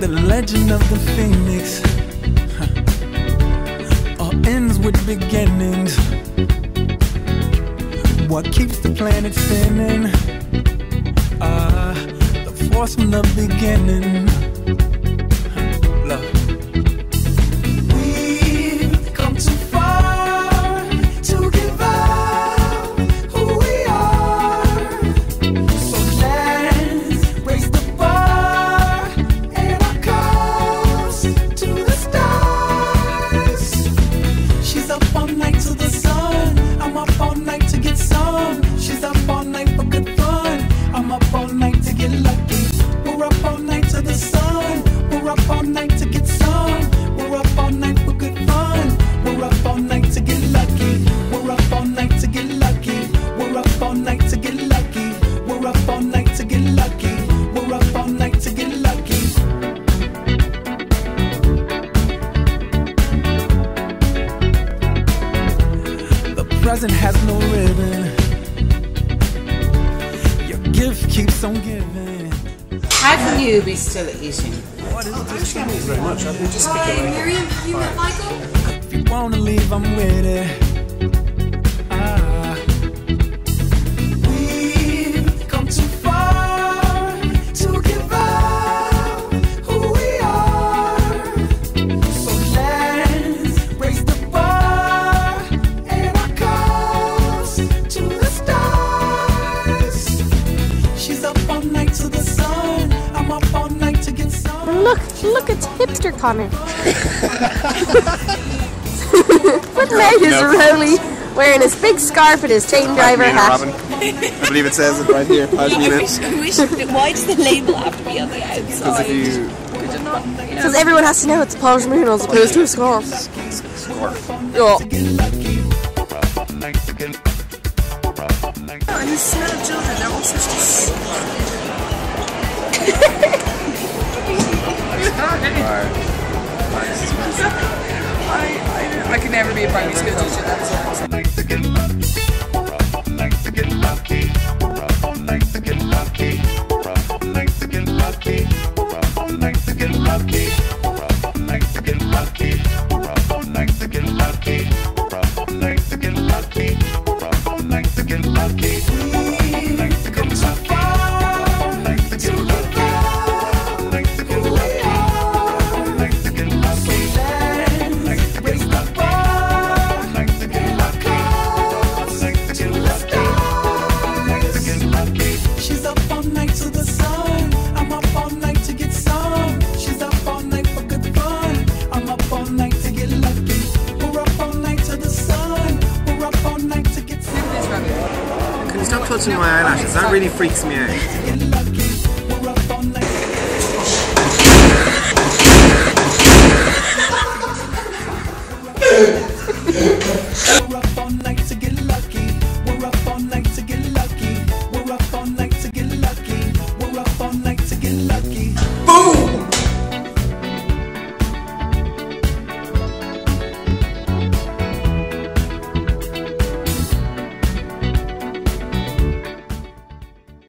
the legend of the phoenix huh. all ends with beginnings. What keeps the planet spinning? Ah, the force from the beginning. Present has no ribbon. Your gift keeps on giving. How can you be still eating? very much. I've been just Hi, Miriam. Have you met Michael? If you wanna leave, I'm with it. Look, look, it's hipster Connor. With Megan really wearing his big scarf and his chain driver hat. I believe it says it right here. Pashmina. Why does the label have to be on the Because outside? if you Because everyone has to know it's a pashmina as opposed to a scarf. Yeah. Oh, and the smell of children, they're all such never be a primary school teacher. That's touching my eyelashes. That really freaks me out. To get